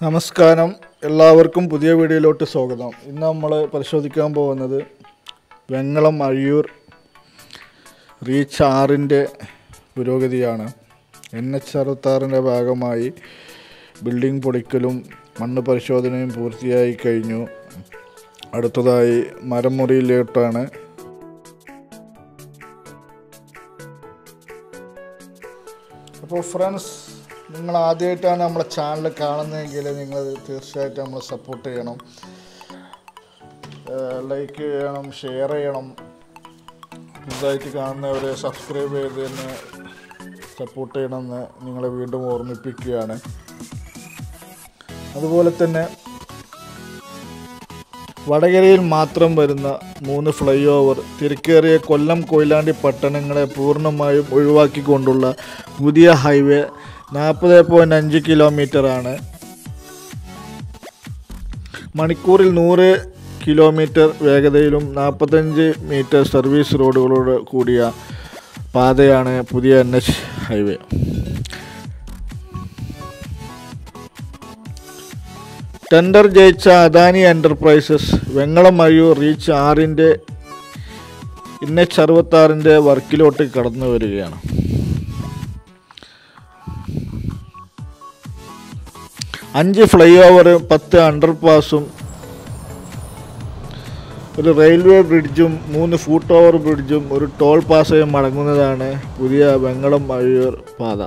നമസ്കാരം. എല്ലാവർക്കും പുതിയ വീഡിയോയിലോട്ട് സ്വാഗതം. ഇന്ന് നമ്മൾ പരിശോധിക്കാൻ പോകുന്നത് വെങ്ങളം അഴിയൂർ റീച്ച് ആറിന്റെ പുരോഗതിയാണ്. എൻ എച്ച് അറുപത്താറിന്റെ ഭാഗമായി ബിൽഡിംഗ് പൊളിക്കലും മണ്ണ് പരിശോധനയും പൂർത്തിയായി കഴിഞ്ഞു. അടുത്തതായി മരം മുറിയിലോട്ടാണ് അപ്പോൾ ഫ്രണ്ട്സ് നിങ്ങൾ ആദ്യമായിട്ടാണ് നമ്മളെ ചാനൽ കാണുന്നതെങ്കിൽ നിങ്ങൾ തീർച്ചയായിട്ടും നമ്മൾ സപ്പോർട്ട് ചെയ്യണം. ലൈക്ക് ചെയ്യണം ഷെയർ ചെയ്യണം. പുതുതായിട്ട് കാണുന്നവരെ സബ്സ്ക്രൈബ് ചെയ്ത് തന്നെ സപ്പോർട്ട് ചെയ്യണമെന്ന് നിങ്ങളെ വീണ്ടും ഓർമ്മിപ്പിക്കുകയാണ്. അതുപോലെ തന്നെ വടകരയിൽ മാത്രം വരുന്ന മൂന്ന് ഫ്ലൈ ഓവർ തിരക്കേറിയ കൊല്ലം കൊയിലാണ്ടി പട്ടണങ്ങളെ പൂർണമായും ഒഴിവാക്കിക്കൊണ്ടുള്ള പുതിയ ഹൈവേ നാൽപ്പത് പോയിന്റ് അഞ്ച് കിലോമീറ്ററാണ് മണിക്കൂറിൽ നൂറ് കിലോമീറ്റർ വേഗതയിലും നാൽപ്പത്തഞ്ച് മീറ്റർ സർവീസ് റോഡുകളോട് കൂടിയ പാതയാണ് പുതിയ എൻ എച്ച് ഹൈവേ ടെൻഡർ ജയിച്ച അദാനി എന്റർപ്രൈസസ് വെങ്ങളം അഴിയൂർ റീച്ച് ആറിന്റെ എൻ എച്ച് അറുപത്താറിന്റെ വർക്കിലോട്ട് കടന്നു വരികയാണ് അഞ്ച് ഫ്ലൈ ഓവറും പത്ത് അണ്ടർപാസും ഒരു റെയിൽവേ ബ്രിഡ്ജും മൂന്ന് ഫൂട്ട് ഓവർ ബ്രിഡ്ജും ഒരു ടോൾ പാസയും അടങ്ങുന്നതാണ് പുതിയ വെങ്ങളം അഴിയൂർ പാത.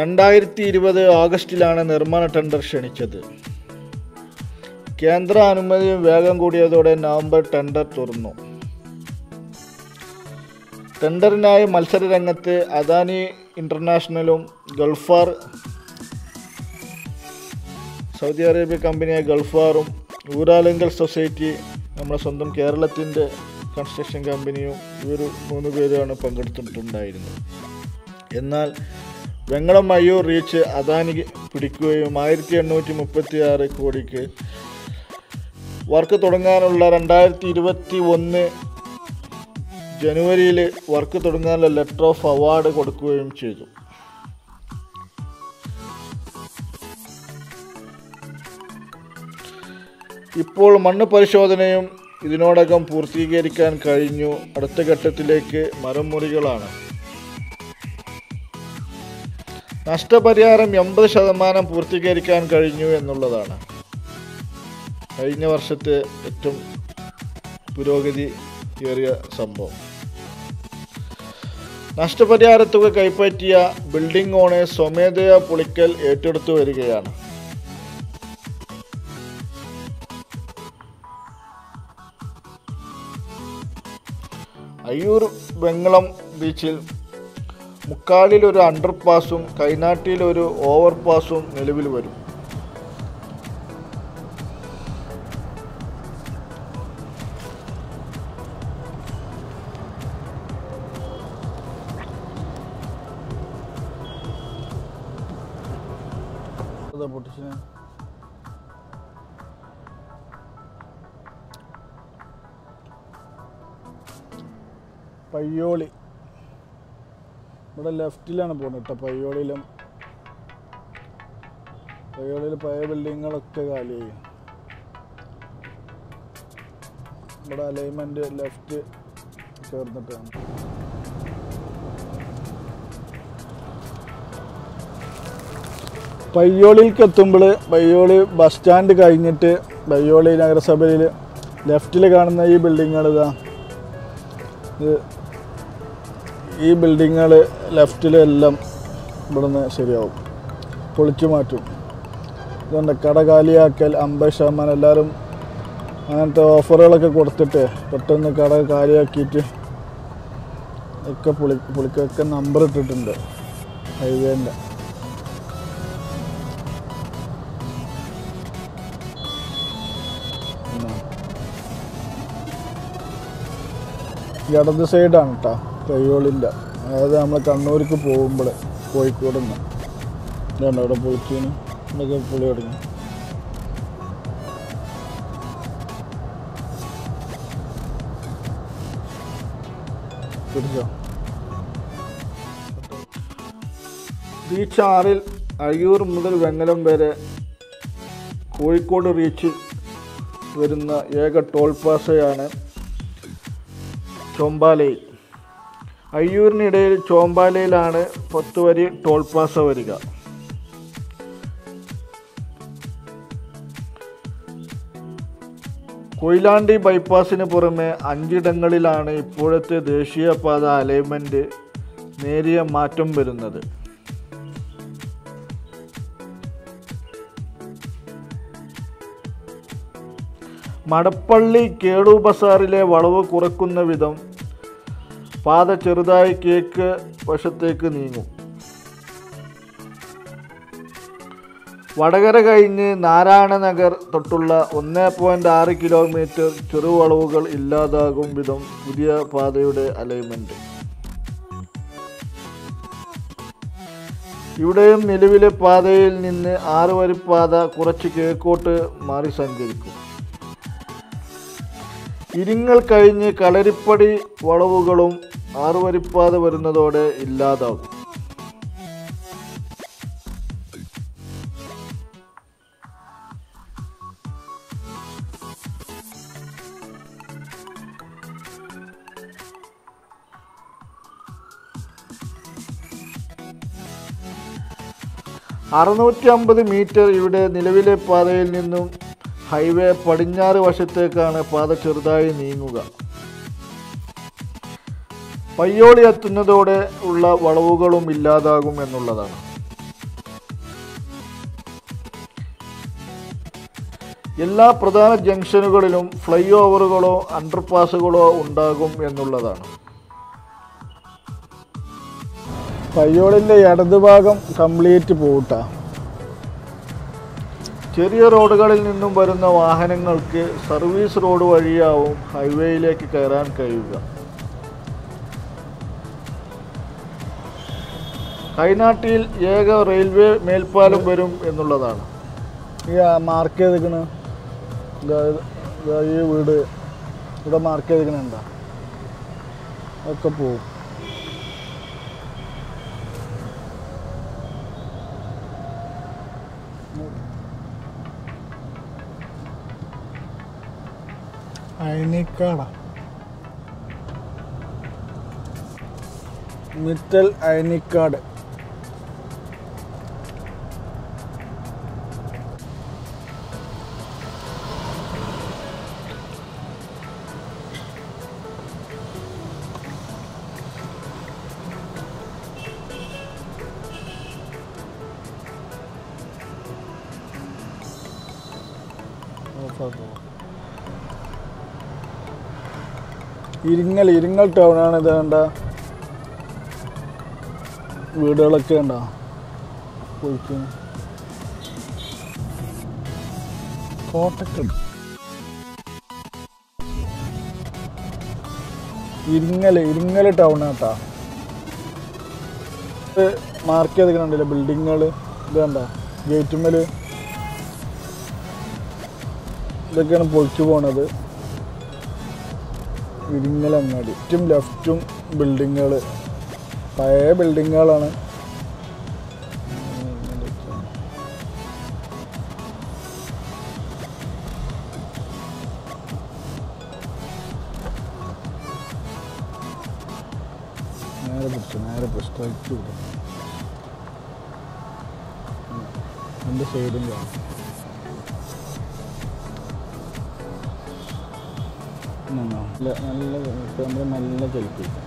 രണ്ടായിരത്തി ഇരുപത് ഓഗസ്റ്റിലാണ് നിർമ്മാണ ടെൻഡർ ക്ഷണിച്ചത്. കേന്ദ്ര അനുമതിയും വേഗം കൂടിയതോടെ നവംബർ ടെൻഡർ തുറന്നു. ടെൻഡറിനായി മത്സര രംഗത്ത് അദാനി ഇന്റർനാഷണലും ഗൾഫാർ സൗദി അറേബ്യ കമ്പനിയായ ഗൾഫാറും ഊരാലങ്കൽ സൊസൈറ്റി നമ്മുടെ സ്വന്തം കേരളത്തിന്റെ കൺസ്ട്രക്ഷൻ കമ്പനിയും ഇവർ മൂന്ന് പേരുമാണ് പങ്കെടുത്തിട്ടുണ്ടായിരുന്നത്. എന്നാൽ വെങ്ങളം അയ്യൂർ റീച്ച് അദാനി പിടിക്കുകയും ആയിരത്തി എണ്ണൂറ്റി മുപ്പത്തി ആറ് കോടിക്ക് വർക്ക് തുടങ്ങാനുള്ള രണ്ടായിരത്തി ഇരുപത്തി ഒന്ന് ജനുവരിയിൽ വർക്ക് തുടങ്ങാനുള്ള ലെറ്റർ ഓഫ് അവാർഡ് കൊടുക്കുകയും ചെയ്തു. ഇപ്പോൾ മണ്ണ് പരിശോധനയും ഇതിനോടകം പൂർത്തീകരിക്കാൻ കഴിഞ്ഞു. അടുത്ത ഘട്ടത്തിലേക്ക് മരമുറികളാണ് നഷ്ടപരിഹാരം എൺപത് ശതമാനം പൂർത്തീകരിക്കാൻ കഴിഞ്ഞു എന്നുള്ളതാണ്. കഴിഞ്ഞ വർഷത്തെ ഏറ്റവും പുരോഗതി ഏറിയ സംഭവം. നഷ്ടപരിഹാര തുക കൈപ്പറ്റിയ ബിൽഡിംഗ് ഓണേഴ്സ് സ്വമേധയാ പൊളിക്കൽ ഏറ്റെടുത്തു വരികയാണ്. അയ്യൂർ വെങ്ങളം ബീച്ചിൽ മുക്കാലിൽ ഒരു അണ്ടർപാസും കൈനാട്ടിയിൽ ഒരു ഓവർപാസും നിലവിൽ വരും. പയ്യോളി. ഇവിടെ ലെഫ്റ്റിലാണ് പോകുന്നത് കേട്ടോ പയ്യോളിയിലും. പയ്യോളിയിൽ പഴയ ബിൽഡിങ്ങുകളൊക്കെ കാലി ഇവിടെ അലൈൻമെന്റ് ലെഫ്റ്റ് ചേർന്നിട്ടാണ്. പയ്യോളിയിലേക്ക് എത്തുമ്പോൾ പയ്യോളി ബസ് സ്റ്റാൻഡ് കഴിഞ്ഞിട്ട് പയ്യോളി നഗരസഭയിൽ ലെഫ്റ്റിൽ കാണുന്ന ഈ ബിൽഡിങ്ങുകൾ ഇതാ ഇത് ഈ ബിൽഡിങ്ങൾ ലെഫ്റ്റിലെല്ലാം ഇവിടുന്ന് ശരിയാവും. പൊളിച്ചു മാറ്റും. ഇതുകൊണ്ട് കട കാലിയാക്കൽ അമ്പത് ശതമാനം എല്ലാവരും അങ്ങനത്തെ ഓഫറുകളൊക്കെ കൊടുത്തിട്ട് പെട്ടെന്ന് കട കാലിയാക്കിയിട്ട് ഒക്കെ പൊളി പൊളിക്കൊക്കെ നമ്പർ ഇട്ടിട്ടുണ്ട്. ഹൈവേന്റെ ഇടത് സൈഡാണ് കേട്ടോ കയ്യോളില്ല അതായത് നമ്മൾ കണ്ണൂർക്ക് പോകുമ്പോൾ കോഴിക്കോട് നിന്ന് ഇതുണ്ട് അവിടെ പൊളിച്ചീന് ഇതൊക്കെ പുളി തുടങ്ങി. പിടിച്ചോ? റീച്ച് ആറിൽ അയ്യൂർ മുതൽ വെങ്ങലം വരെ കോഴിക്കോട് റീച്ചിൽ വരുന്ന ഏക ടോൾ പാസയാണ് ചോമ്പാലയിൽ. അയ്യൂരിനിടയിൽ ചോമ്പാലയിലാണ് പത്ത് വരി ടോൾ പ്ലാസ വരിക. കൊയിലാണ്ടി ബൈപ്പാസിന് പുറമെ അഞ്ചിടങ്ങളിലാണ് ഇപ്പോഴത്തെ ദേശീയപാത അലൈൻമെന്റ് നേരിയ മാറ്റം വരുന്നത്. മടപ്പള്ളി കേളു ബസാറിലെ വളവ് കുറക്കുന്ന വിധം പാത ചെറുതായി കേക്ക് വശത്തേക്ക് നീങ്ങും. വടകര കഴിഞ്ഞ് നാരായണ നഗർ തൊട്ടുള്ള ഒന്ന് പോയിന്റ് ആറ് കിലോമീറ്റർ ചെറുവളവുകൾ ഇല്ലാതാകും വിധം പുതിയ പാതയുടെ അലൈൻമെന്റ് ഇവിടെയും നിലവിലെ പാതയിൽ നിന്ന് ആറ് വരിപ്പാത കുറച്ച് കിഴക്കോട്ട് മാറി സഞ്ചരിക്കും. ഇരിങ്ങൾ കഴിഞ്ഞ് കളരിപ്പടി വളവുകളും ആറുവരിപ്പാത വരുന്നതോടെ ഇല്ലാതാവും. അറുന്നൂറ്റി അമ്പത് മീറ്റർ ഇവിടെ നിലവിലെ പാതയിൽ നിന്നും ഹൈവേ പടിഞ്ഞാറ് വശത്തേക്കാണ് പാത ചെറുതായി നീങ്ങുക. പയ്യോളി എത്തുന്നതോടെ ഉള്ള വളവുകളും ഇല്ലാതാകും എന്നുള്ളതാണ്. എല്ലാ പ്രധാന ജംഗ്ഷനുകളിലും ഫ്ലൈ ഓവറുകളോ അണ്ടർപാസുകളോ ഉണ്ടാകും എന്നുള്ളതാണ്. പയ്യോളിന്റെ ഇടതുഭാഗം കംപ്ലീറ്റ് പോട്ടാ. ചെറിയ റോഡുകളിൽ നിന്നും വരുന്ന വാഹനങ്ങൾക്ക് സർവീസ് റോഡ് വഴിയാവും ഹൈവേയിലേക്ക് കയറാൻ കഴിയുക. കൈനാട്ടിയിൽ ഏക റെയിൽവേ മേൽപ്പാലം വരും എന്നുള്ളതാണ്. ഈ മാർക്ക് ചെയ്തിക്കണ ഈ വീട്. ഇവിടെ മാർക്ക് ചെയ്തിക്കണ എന്താ? ഒക്കെ പോവും. അയനിക്കാടാ. മിറ്റൽ അയനിക്കാട്. ഇരിങ്ങൽ ഇരിങ്ങൽ ടൗണാണ് ഇത് കണ്ട. വീടുകളൊക്കെ ഉണ്ടോ പോയിട്ട് കോട്ടക്കൽ. ഇരിങ്ങൽ ഇരിങ്ങൽ ടൗൺ ആട്ടാ മാർക്ക് ചെയ്തിട്ടുണ്ടല്ലോ ബിൽഡിങ്ങുകൾ ഇത് കണ്ട. ഗേറ്റുമ്മൽ ഇതൊക്കെയാണ് പൊളിച്ചു പോണത്. ഇരിങ്ങലങ്ങാടി. ഏറ്റവും ലെഫ്റ്റും ബിൽഡിങ്ങുകൾ പഴയ ബിൽഡിങ്ങുകളാണ്. നേരെ നേരെ സൈഡും നല്ല നല്ല നമ്മൾ നല്ല ചലിപ്പിക്കും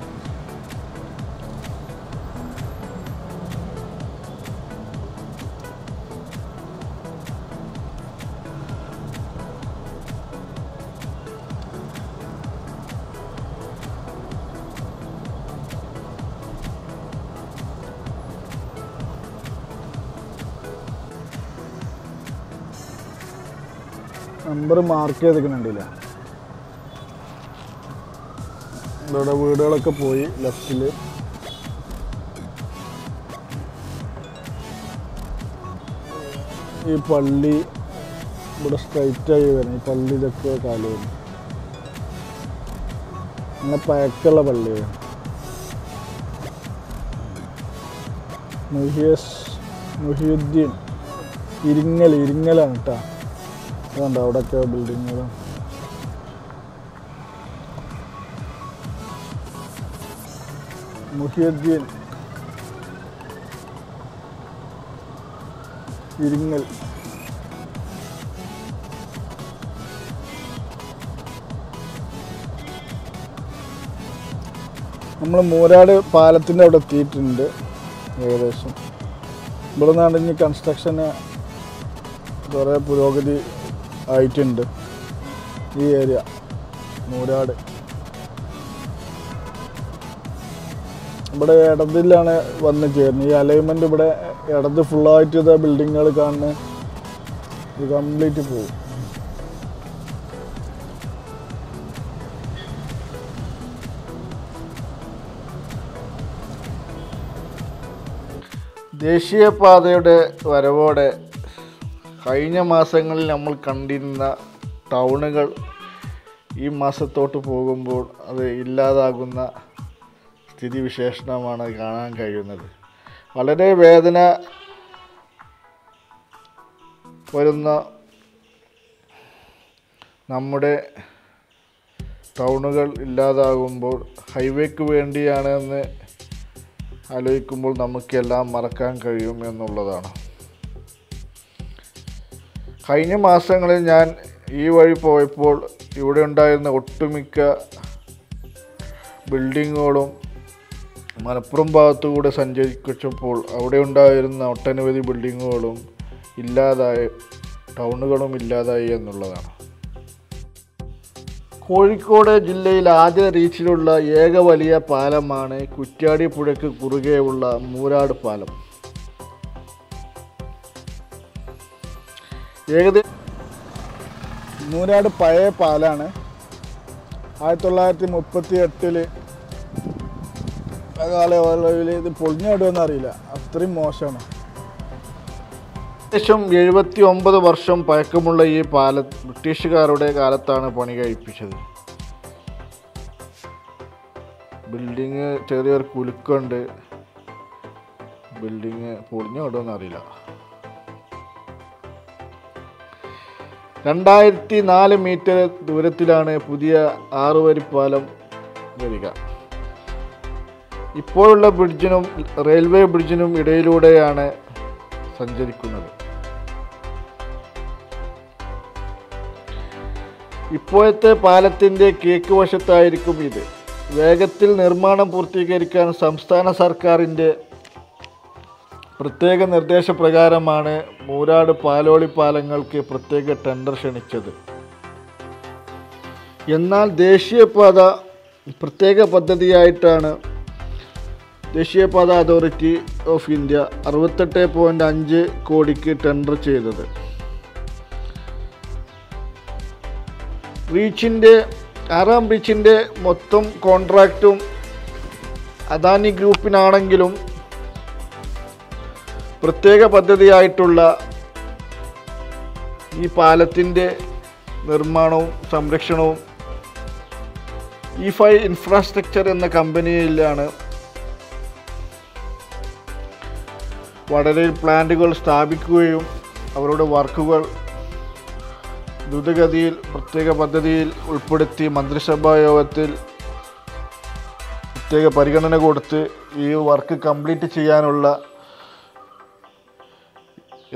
നമ്പർ മാർക്ക് ചെയ്തിരിക്കുന്നുണ്ടല്ലേ ഇവിടെ വീടുകളൊക്കെ പോയി ലെഫ്റ്റിൽ ഈ പള്ളി ഇവിടെ സ്ട്രൈറ്റായി വരണം. ഈ പള്ളി ഇതൊക്കെ കാലം നല്ല പഴക്കുള്ള പള്ളി മുഹിയസ് മുഹിയുദ്ദീൻ. ഇരിങ്ങൽ ഇരിങ്ങലാണ് കേട്ടോ. അതുകൊണ്ട് അവിടെയൊക്കെ ബിൽഡിങ്ങുകളാണ് മുഹിയുദ്ദീൻ ഇരിങ്ങൽ നമ്മൾ മൂരാട് പാലത്തിന്റെ അവിടെ എത്തിയിട്ടുണ്ട് ഏകദേശം. ഇവിടെ നിന്നാണ് ഇനി കൺസ്ട്രക്ഷന് കുറേ പുരോഗതി ആയിട്ടുണ്ട് ഈ ഏരിയ മൂരാട്. ഇവിടെ ഇടതിലാണ് വന്ന് ചേരുന്നത്. ഈ അലൈൻമെന്റ് ഇവിടെ ഇടത് ഫുള്ളായിട്ട് ഇതാ ബിൽഡിങ്ങുകൾ കാണുന്ന. ഇത് കംപ്ലീറ്റ് പോകും ദേശീയപാതയുടെ വരവോടെ കഴിഞ്ഞ മാസങ്ങളിൽ നമ്മൾ കണ്ടിരുന്ന ടൗണുകൾ ഈ മാസത്തോട്ട് പോകുമ്പോൾ അത് ഇല്ലാതാകുന്ന സ്ഥിതിവിശേഷണമാണ് കാണാൻ കഴിയുന്നത്. വളരെ വേദന വരുന്ന നമ്മുടെ ടൗണുകൾ ഇല്ലാതാകുമ്പോൾ ഹൈവേക്ക് വേണ്ടിയാണെന്ന് ആലോചിക്കുമ്പോൾ നമുക്കെല്ലാം മറക്കാൻ കഴിയും എന്നുള്ളതാണ്. കഴിഞ്ഞ മാസങ്ങളിൽ ഞാൻ ഈ വഴി പോയപ്പോൾ ഇവിടെ ഉണ്ടായിരുന്ന ഒട്ടുമിക്ക ബിൽഡിങ്ങുകളും മലപ്പുറം ഭാഗത്തുകൂടെ സഞ്ചരിച്ചപ്പോൾ അവിടെ ഉണ്ടായിരുന്ന ഒട്ടനവധി ബിൽഡിങ്ങുകളും ഇല്ലാതായി ടൗണുകളും ഇല്ലാതായി എന്നുള്ളതാണ്. കോഴിക്കോട് ജില്ലയിൽ ആദ്യ റീച്ചിലുള്ള ഏക വലിയ പാലമാണ് കുറ്റ്യാടി പുഴയ്ക്ക് കുറുകെയുള്ള മൂരാട് പാലം. ഏകദേശം മൂരാട് പഴയ പാലാണ്. ആയിരത്തി തൊള്ളായിരത്തി മുപ്പത്തി എട്ടിൽ കാലയളവിൽ ഇത് പൊളിഞ്ഞിടുമെന്ന് അറിയില്ല. അത്രയും മോശമാണ്. ഏകദേശം എഴുപത്തി ഒമ്പത് വർഷം പഴക്കമുള്ള ഈ പാലം ബ്രിട്ടീഷുകാരുടെ കാലത്താണ് പണി കഴിപ്പിച്ചത്. ബിൽഡിങ് ചെറിയൊരു കുലുക്കുണ്ട്. ബിൽഡിങ് പൊളിഞ്ഞു വിടുമെന്ന് അറിയില്ല. രണ്ടായിരത്തി നാല് മീറ്റർ ദൂരത്തിലാണ് പുതിയ ആറുവരിപ്പാലം വരിക. ഇപ്പോഴുള്ള ബ്രിഡ്ജിനും റെയിൽവേ ബ്രിഡ്ജിനും ഇടയിലൂടെയാണ് സഞ്ചരിക്കുന്നത്. ഇപ്പോഴത്തെ പാലത്തിന്റെ കിഴക്ക് വശത്തായിരിക്കും ഇത്. വേഗത്തിൽ നിർമ്മാണം പൂർത്തീകരിക്കാൻ സംസ്ഥാന സർക്കാരിന്റെ പ്രത്യേക നിർദ്ദേശപ്രകാരമാണ് മൂരാട് പാലോളി പാലങ്ങൾക്ക് പ്രത്യേക ടെൻഡർ ക്ഷണിച്ചത്. എന്നാൽ ദേശീയപാത പ്രത്യേക പദ്ധതിയായിട്ടാണ് ദേശീയപാത അതോറിറ്റി ഓഫ് ഇന്ത്യ അറുപത്തെട്ട് പോയിന്റ് അഞ്ച് കോടിക്ക് ടെൻഡർ ചെയ്തത്. റീച്ചിന്റെ ആറാം റീച്ചിന്റെ മൊത്തം കോൺട്രാക്റ്റും അദാനി ഗ്രൂപ്പിനാണെങ്കിലും പ്രത്യേക പദ്ധതിയായിട്ടുള്ള ഈ പാലത്തിന്റെ നിർമ്മാണവും സംരക്ഷണവും ഇ ഫൈ ഇൻഫ്രാസ്ട്രക്ചർ എന്ന കമ്പനിയിലാണ് വടരയിൽ പ്ലാന്റുകൾ സ്ഥാപിക്കുകയും അവരുടെ വർക്കുകൾ ദ്രുതഗതിയിൽ പ്രത്യേക പദ്ധതിയിൽ ഉൾപ്പെടുത്തി മന്ത്രിസഭാ യോഗത്തിൽ പ്രത്യേക പരിഗണന കൊടുത്ത് ഈ വർക്ക് കംപ്ലീറ്റ് ചെയ്യാനുള്ള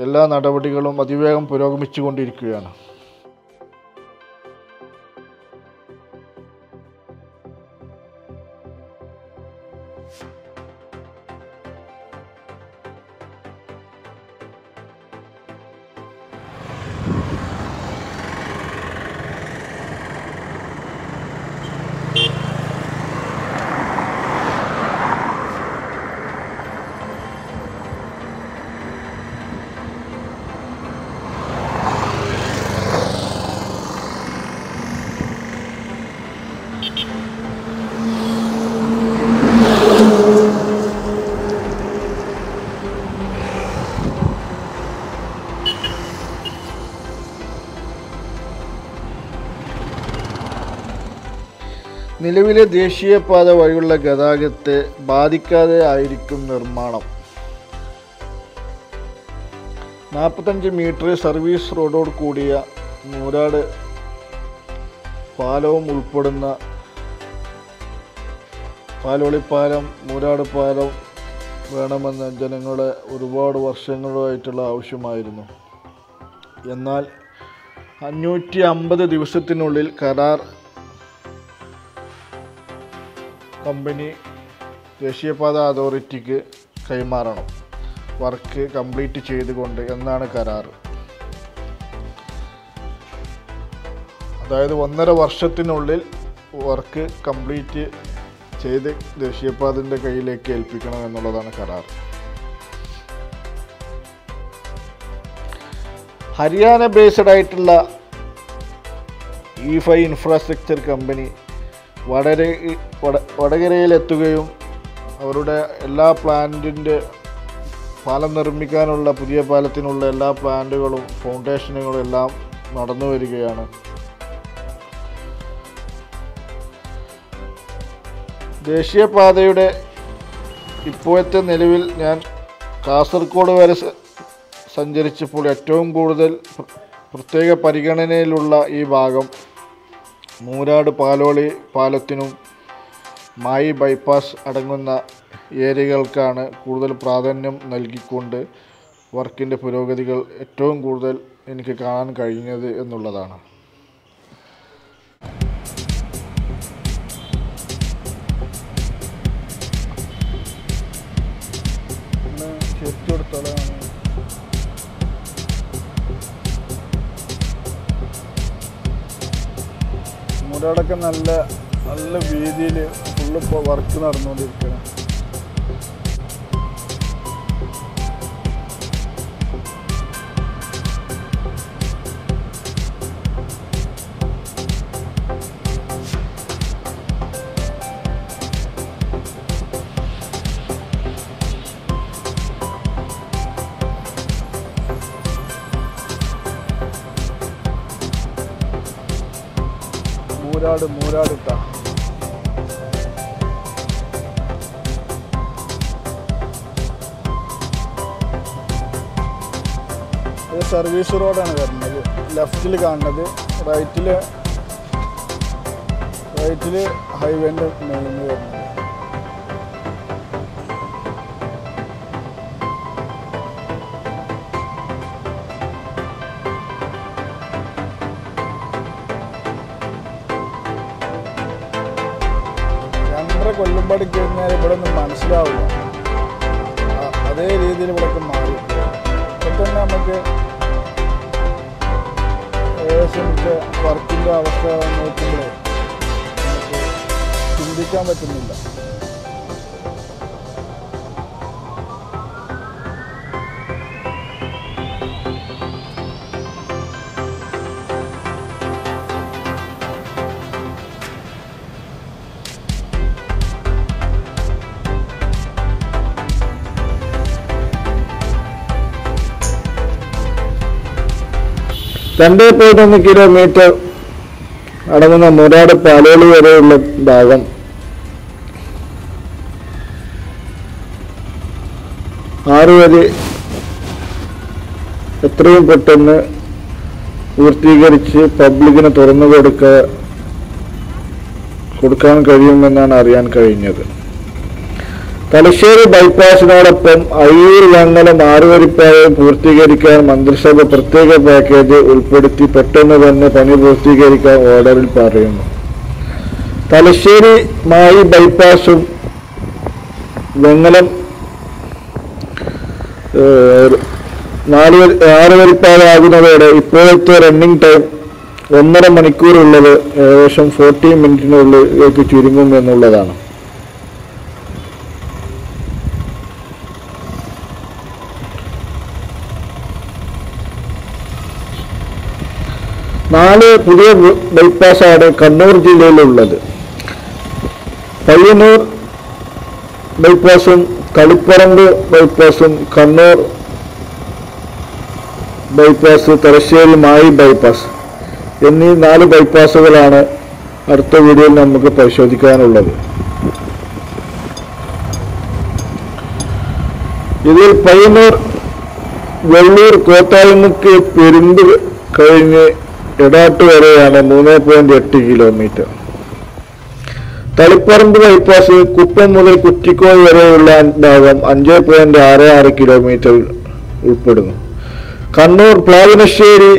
എല്ലാ നടപടികളും അതിവേഗം പുരോഗമിച്ചുകൊണ്ടിരിക്കുകയാണ്. നിലവിലെ ദേശീയപാത വഴിയുള്ള ഗതാഗതത്തെ ബാധിക്കാതെ ആയിരിക്കും നിർമ്മാണം. നാൽപ്പത്തഞ്ച് മീറ്റർ സർവീസ് റോഡോട് കൂടിയ നൂരാട് പാലവും ഉൾപ്പെടുന്ന പാലോളിപ്പാലം മൂരാട് പാലം വേണമെന്ന് ജനങ്ങളുടെ ഒരുപാട് വർഷങ്ങളായിട്ടുള്ള ആവശ്യമായിരുന്നു. എന്നാൽ അഞ്ഞൂറ്റി അമ്പത് ദിവസത്തിനുള്ളിൽ കരാർ കമ്പനി ദേശീയപാത അതോറിറ്റിക്ക് കൈമാറണം. വർക്ക് കംപ്ലീറ്റ് ചെയ്തുകൊണ്ട് എന്നാണ് കരാർ അതായത് ഒന്നര വർഷത്തിനുള്ളിൽ വർക്ക് കംപ്ലീറ്റ് ചെയ്ത് ദേശീയപാതന്റെ കയ്യിലേക്ക് ഏൽപ്പിക്കണം എന്നുള്ളതാണ് കരാർ ഹരിയാന ബേസ്ഡ് ആയിട്ടുള്ള ഫൈ ഇൻഫ്രാസ്ട്രക്ചർ കമ്പനി വടര വട- വടകരയിലെത്തുകയും അവരുടെ എല്ലാ പ്ലാന്റിന്റെ പാലം നിർമ്മിക്കാനുള്ള പുതിയ പാലത്തിനുള്ള എല്ലാ പ്ലാന്റുകളും ഫൗണ്ടേഷനുകളും എല്ലാം നടന്നു വരികയാണ്. ദേശീയപാതയുടെ ഇപ്പോഴത്തെ നിലവിൽ ഞാൻ കാസർഗോഡ് വരെ സഞ്ചരിച്ചപ്പോൾ ഏറ്റവും കൂടുതൽ പ്രത്യേക പരിഗണനയിലുള്ള ഈ ഭാഗം മൂരാട് പാലോളി പാലത്തിനും മായി ബൈപ്പാസ് അടങ്ങുന്ന ഏരിയകൾക്കാണ് കൂടുതൽ പ്രാധാന്യം നൽകിക്കൊണ്ട് വർക്കിന്റെ പുരോഗതികൾ ഏറ്റവും കൂടുതൽ എനിക്ക് കാണാൻ കഴിഞ്ഞത് എന്നുള്ളതാണ്. മൂരാടൊക്കെ നല്ല നല്ല രീതിയിൽ ഫുള്ള് ഇപ്പോൾ വർക്ക് നടന്നുകൊണ്ടിരിക്കുകയാണ്. മൂരാട് മൂരാട് ഇട്ടാ ഇത് സർവീസ് റോഡാണ് വരുന്നത്. ലെഫ്റ്റിൽ കാണുന്നത്. റൈറ്റിൽ റൈറ്റിൽ ഹൈവേന്റെ മെയിൻ വരുന്നത്. ഇവിടെയൊക്കെ മാറി. പെട്ടെന്ന് നമുക്ക് ഏകദേശം വർക്കിന്റെ അവസ്ഥ നോക്കുമ്പോൾ നമുക്ക് ചിന്തിക്കാൻ പറ്റുന്നില്ല. രണ്ട് പോയിന്റ് ഒന്ന് കിലോമീറ്റർ അടങ്ങുന്ന മുരാട് പാലോളി വരെയുള്ള ഭാഗം. ആറ് വരെ എത്രയും പെട്ടെന്ന് പൂർത്തീകരിച്ച് പബ്ലിക്കിന് തുറന്നു കൊടുക്കുക കൊടുക്കാൻ കഴിയുമെന്നാണ് അറിയാൻ കഴിഞ്ഞത്. തലശ്ശേരി ബൈപ്പാസിനോടൊപ്പം അയ്യൂർ വെങ്ങലം ആറുവരിപ്പാതയും പൂർത്തീകരിക്കാൻ മന്ത്രിസഭ പ്രത്യേക പാക്കേജ് ഉൾപ്പെടുത്തി പെട്ടെന്ന് തന്നെ പണി പൂർത്തീകരിക്കാൻ ഓർഡറിൽ പറയുന്നു. തലശ്ശേരി മായി ബൈപ്പാസും വെങ്ങലം നാല് വരി- ആറ് വരിപ്പാത ആകുന്നതോടെ ഇപ്പോഴത്തെ റണ്ണിംഗ് ടൈം ഒന്നര മണിക്കൂറുള്ളത് ഏകദേശം ഫോർട്ടി മിനിറ്റിനുള്ളിലേക്ക് ചുരുങ്ങും എന്നുള്ളതാണ്. നാല് പുതിയ ബൈപ്പാസാണ് കണ്ണൂർ ജില്ലയിലുള്ളത്. പയ്യന്നൂർ ബൈപ്പാസും കളിപ്പറമ്പ് ബൈപ്പാസും കണ്ണൂർ ബൈപ്പാസ് തലശ്ശേരി മായി ബൈപ്പാസ് എന്നീ നാല് ബൈപ്പാസുകളാണ് അടുത്ത വീഡിയോയിൽ നമുക്ക് പരിശോധിക്കാനുള്ളത്. ഇതിൽ പയ്യന്നൂർ വെള്ളൂർ കോത്തായിമുക്ക് പെരുമ്പ് കഴിഞ്ഞ് എടാട്ട് വരെയാണ് മൂന്ന് പോയിന്റ് എട്ട് കിലോമീറ്റർ തളിപ്പറമ്പ് ബൈപ്പാസ് കുപ്പം മുതൽ കുറ്റിക്കോട് വരെയുള്ള ഭാഗം അഞ്ച് പോയിന്റ് ആറ് ആറ് കിലോമീറ്റർ ഉൾപ്പെടുന്നു. കണ്ണൂർ പ്ലാവനശ്ശേരി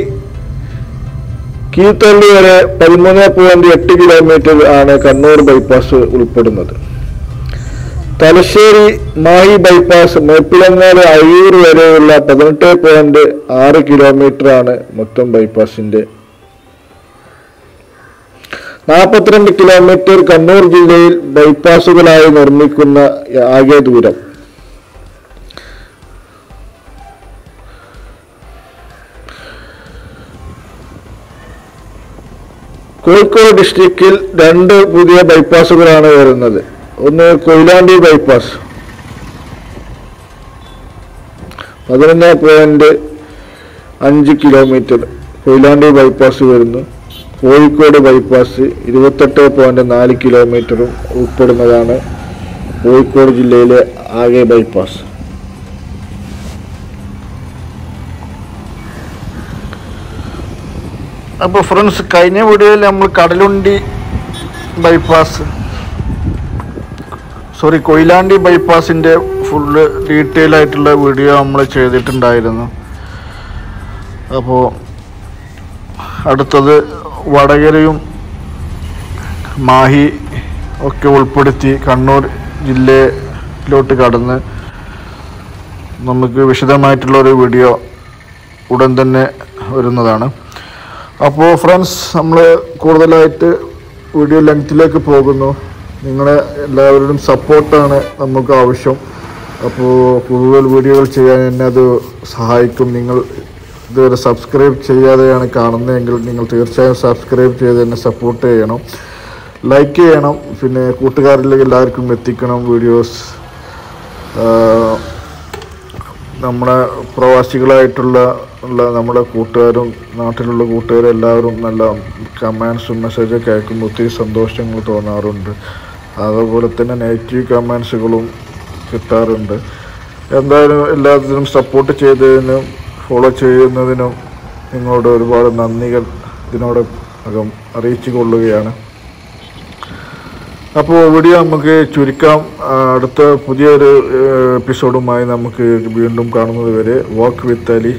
കീത്തള്ളി വരെ പതിമൂന്ന് പോയിന്റ് എട്ട് കിലോമീറ്റർ ആണ് കണ്ണൂർ ബൈപ്പാസ് ഉൾപ്പെടുന്നത്. തലശ്ശേരി മാഹി ബൈപ്പാസ് മേപ്പിലങ്ങാട് അയ്യൂർ വരെയുള്ള പതിനെട്ട് പോയിന്റ് ആറ് കിലോമീറ്റർ ആണ് മൊത്തം ബൈപ്പാസിന്റെ നാൽപ്പത്തിരണ്ട് കിലോമീറ്റർ കണ്ണൂർ ജില്ലയിൽ ബൈപ്പാസുകളായി നിർമ്മിക്കുന്ന ആകെ ദൂരം. കോഴിക്കോട് ഡിസ്ട്രിക്റ്റിൽ രണ്ട് പുതിയ ബൈപ്പാസുകളാണ് വരുന്നത്. ഒന്ന് കൊയിലാണ്ടി ബൈപ്പാസ് പതിനൊന്ന് പോയിന്റ് അഞ്ച് കിലോമീറ്റർ കൊയിലാണ്ടി ബൈപ്പാസ് വരുന്നു. കോഴിക്കോട് ബൈപ്പാസ് ഇരുപത്തെട്ട് പോയിന്റ് നാല് കിലോമീറ്ററും ഉൾപ്പെടുന്നതാണ് കോഴിക്കോട് ജില്ലയിലെ ആകെ ബൈപ്പാസ്. അപ്പോൾ ഫ്രണ്ട്സ് കഴിഞ്ഞ വീഡിയോയിൽ നമ്മൾ കടലുണ്ടി ബൈപ്പാസ് സോറി കൊയിലാണ്ടി ബൈപ്പാസിന്റെ ഫുള്ള് ഡീറ്റെയിൽ ആയിട്ടുള്ള വീഡിയോ നമ്മൾ ചെയ്തിട്ടുണ്ടായിരുന്നു. അപ്പോൾ അടുത്തത് വടകരയും മാഹി ഒക്കെ ഉൾപ്പെടുത്തി കണ്ണൂർ ജില്ലയിലോട്ട് കടന്ന് നമുക്ക് വിശദമായിട്ടുള്ള ഒരു വീഡിയോ ഉടൻ തന്നെ വരുന്നതാണ്. അപ്പോൾ ഫ്രണ്ട്സ് നമ്മൾ കൂടുതലായിട്ട് വീഡിയോ ലെങ്ത്തിലേക്ക് പോകുന്നു. നിങ്ങളെ എല്ലാവരുടെയും സപ്പോർട്ടാണ് നമുക്ക് ആവശ്യം. അപ്പോൾ കൂടുതൽ വീഡിയോകൾ ചെയ്യാൻ എന്നെ അത് സഹായിക്കും. നിങ്ങൾ ഇതുവരെ സബ്സ്ക്രൈബ് ചെയ്യാതെയാണ് കാണുന്നതെങ്കിൽ നിങ്ങൾ തീർച്ചയായും സബ്സ്ക്രൈബ് ചെയ്ത് എന്നെ സപ്പോർട്ട് ചെയ്യണം. ലൈക്ക് ചെയ്യണം. പിന്നെ കൂട്ടുകാരിലേക്ക് എല്ലാവർക്കും എത്തിക്കണം വീഡിയോസ് നമ്മുടെ പ്രവാസികളായിട്ടുള്ള ഉള്ള നമ്മുടെ കൂട്ടുകാരും നാട്ടിലുള്ള കൂട്ടുകാരും എല്ലാവരും നല്ല കമാൻഡ്സും മെസ്സേജൊക്കെ അയക്കുമ്പോൾ ഒത്തിരി സന്തോഷങ്ങൾ തോന്നാറുണ്ട്. അതുപോലെ തന്നെ നെഗറ്റീവ് കമാൻഡ്സുകളും കിട്ടാറുണ്ട്. എന്തായാലും എല്ലാത്തിനും സപ്പോർട്ട് ചെയ്തതിനും ഫോളോ ചെയ്യുന്നതിനും നിങ്ങളോട് ഒരുപാട് നന്ദികൾ ഇതിനോടകം അറിയിച്ചു കൊള്ളുകയാണ്. അപ്പോൾ വീഡിയോ നമുക്ക് ചുരുക്കാം. അടുത്ത പുതിയൊരു എപ്പിസോഡുമായി നമുക്ക് വീണ്ടും കാണുന്നത് വരെ. വാക്ക് വിത്ത് അലി